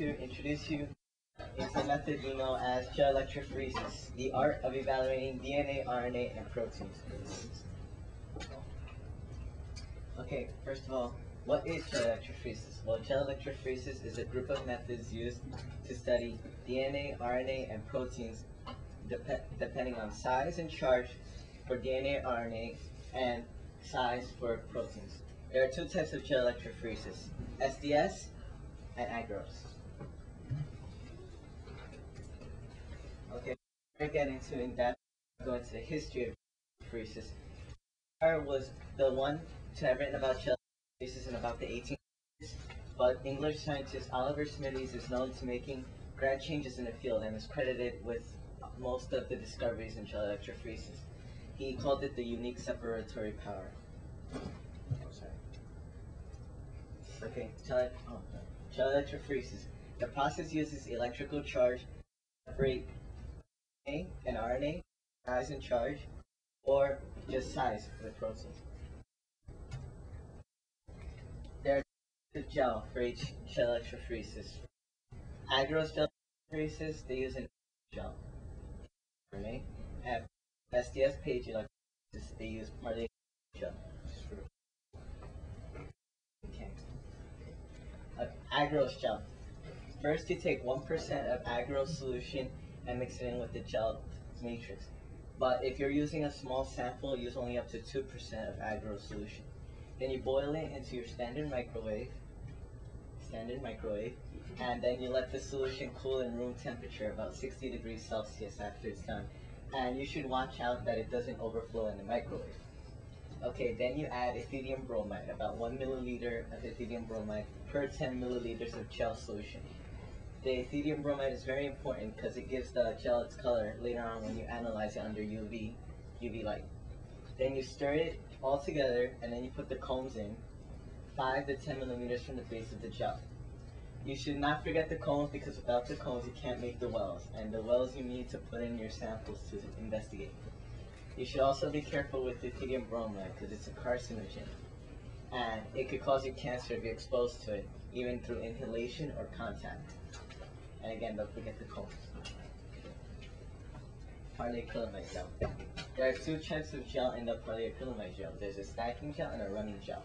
to introduce you into a method we know as gel electrophoresis, the art of evaluating DNA, RNA, and proteins. Okay, first of all, what is gel electrophoresis? Well, gel electrophoresis is a group of methods used to study DNA, RNA, and proteins dep- depending on size and charge for DNA, RNA, and size for proteins. There are two types of gel electrophoresis, SDS and agarose. Okay, we're getting into in depth, go into the history of electrophoresis. Carr was the one to have written about gel electrophoresis in about the 1800s, but English scientist Oliver Smithies is known to making grand changes in the field and is credited with most of the discoveries in gel electrophoresis. He called it the unique separatory power. Oh. Okay, gel, oh, electrophoresis. The process uses electrical charge to separate and RNA, size and charge, or just size for the protein. There are gel for each gel electrophoresis. Agarose gel electrophoresis, they use an gel. RNA. At SDS page electrophoresis, they use partly gel. Okay. Agarose gel. First, you take 1% of agarose solution and mix it in with the gel matrix. But if you're using a small sample, use only up to 2% of agarose solution. Then you boil it into your standard microwave, standard microwave, and then you let the solution cool in room temperature, about 60 degrees Celsius after it's done. And you should watch out that it doesn't overflow in the microwave. Okay, then you add ethidium bromide, about 1 milliliter of ethidium bromide per 10 milliliters of gel solution. The ethidium bromide is very important because it gives the gel its color later on when you analyze it under UV, UV light. Then you stir it all together and then you put the combs in, 5 to 10 millimeters from the base of the gel. You should not forget the combs because without the combs you can't make the wells, and the wells you need to put in your samples to investigate. You should also be careful with the ethidium bromide because it's a carcinogen, and it could cause you cancer if you're exposed to it, even through inhalation or contact. And again, don't forget the combs. Polyacrylamide gel. There are two types of gel in the polyacrylamide gel. There's a stacking gel and a running gel.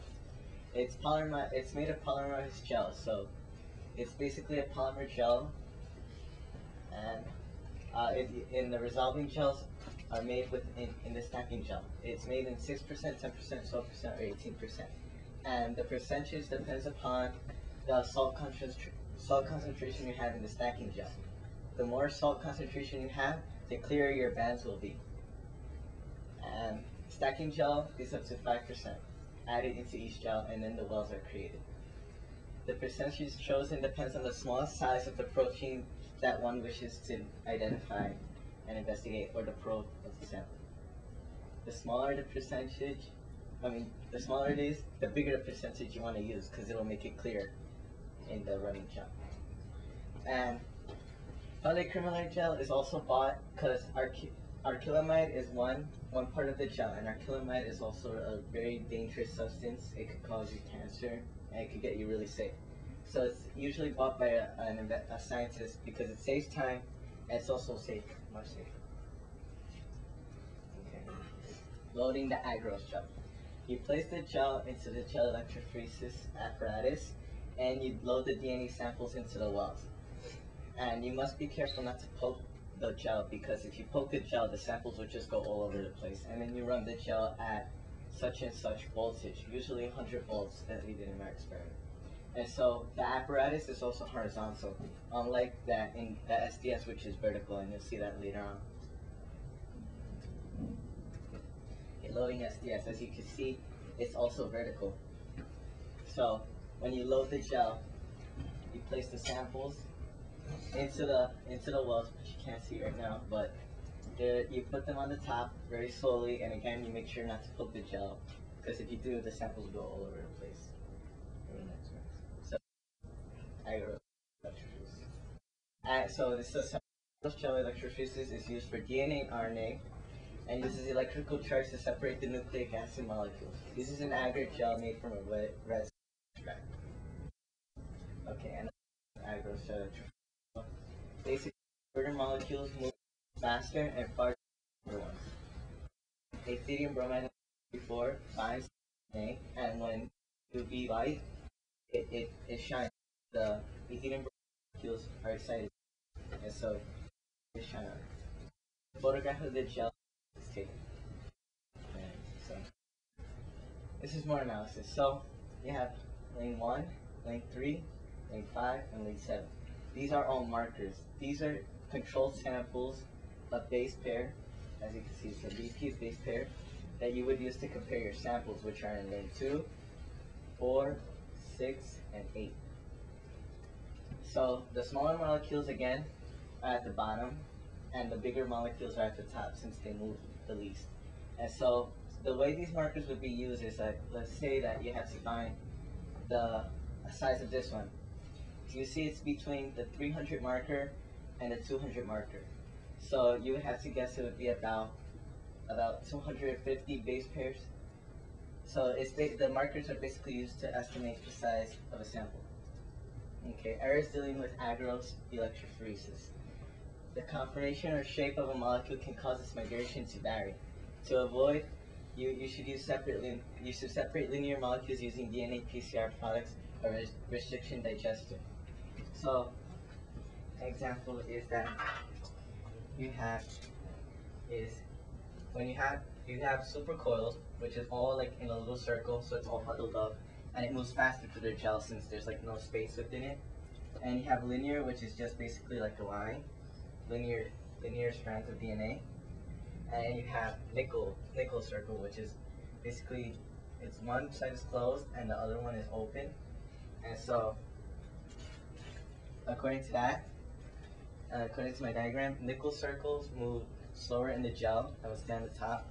It's polymer. It's made of polymerized gel, so it's basically a polymer gel, and uh, it, in the resolving gels are made with in, in the stacking gel. It's made in six percent, ten percent, twelve percent, or eighteen percent, and the percentage depends upon the salt concentration salt concentration you have in the stacking gel. The more salt concentration you have, the clearer your bands will be. And stacking gel is up to five percent added into each gel, and then the wells are created. The percentage chosen depends on the smallest size of the protein that one wishes to identify and investigate, or the probe of the sample. The smaller the percentage, I mean, the smaller it is, the bigger the percentage you want to use, because it'll make it clear in the running gel. Um, and polyacrylamide gel is also bought because arch- acrylamide is one one part of the gel, and acrylamide is also a very dangerous substance. It could cause you cancer, and it could get you really sick. So it's usually bought by a, a scientist because it saves time and it's also safe, much safer. Okay. Loading the agarose gel. You place the gel into the gel electrophoresis apparatus and you load the DNA samples into the wells. And you must be careful not to poke the gel because if you poke the gel, the samples will just go all over the place. And then you run the gel at such and such voltage, usually 100 volts that we did in our experiment. And so the apparatus is also horizontal, unlike that in the SDS, which is vertical, and you'll see that later on. Okay, loading SDS, as you can see, it's also vertical. So when you load the gel, you place the samples into the into the wells, which you can't see right now, but you put them on the top very slowly, and again, you make sure not to poke the gel, because if you do, the samples will go all over the place. So, electrophoresis. Uh, so this is a gel electrophoresis is used for DNA and RNA, and uses electrical charge to separate the nucleic acid molecules. This is an agar gel made from a red extract. Okay, and agro Basically, order molecules move faster and far than Ethidium bromide before finds DNA, and when UV light, it, it, it shines. The ethidium molecules are excited, and so they shine out. The photograph of the gel is taken. So, this is more analysis. So, you have lane 1, lane 3, Lane 5, and lane 7. These are all markers. These are control samples of base pair, as you can see, so BP is base pair, that you would use to compare your samples, which are in lane 2, 4, 6, and 8. So the smaller molecules, again, are at the bottom, and the bigger molecules are at the top since they move the least. And so the way these markers would be used is that, let's say that you have to find the size of this one, you see it's between the 300 marker and the 200 marker. So you would have to guess it would be about about 250 base pairs. So it's the markers are basically used to estimate the size of a sample. Okay, errors dealing with agarose electrophoresis. The conformation or shape of a molecule can cause its migration to vary. To avoid, you, you should use separately you should separate linear molecules using DNA PCR products or res- restriction digester. So, example is that you have is when you have you have supercoiled, which is all like in a little circle, so it's all huddled up, and it moves faster through the gel since there's like no space within it. And you have linear, which is just basically like a line, linear linear strands of DNA. And you have nicked nicked circle, which is basically it's one side is closed and the other one is open. And so according to that, uh, according to my diagram, nicked circles move slower in the gel that would stay on the top.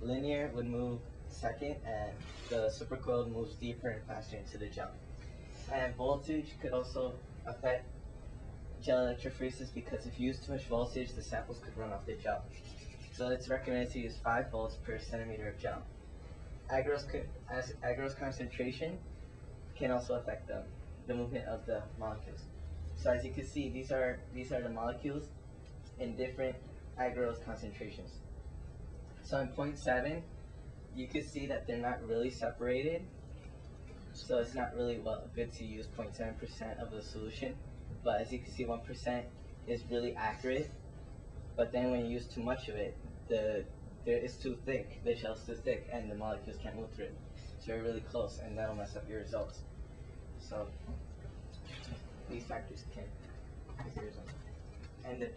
Linear would move second, and the supercoiled moves deeper and faster into the gel. And voltage could also affect gel electrophoresis because if you use too much voltage, the samples could run off the gel. So it's recommended to use 5 volts per centimeter of gel. Agarose, agarose concentration can also affect the movement of the molecules. So as you can see, these are these are the molecules in different agarose concentrations. So in point seven, you can see that they're not really separated. So it's not really well good to use 0.7% of the solution. But as you can see, 1% is really accurate. But then when you use too much of it, the there is too thick, the shell's too thick, and the molecules can't move through it. So you're really close, and that'll mess up your results. So these factors can your results. And the.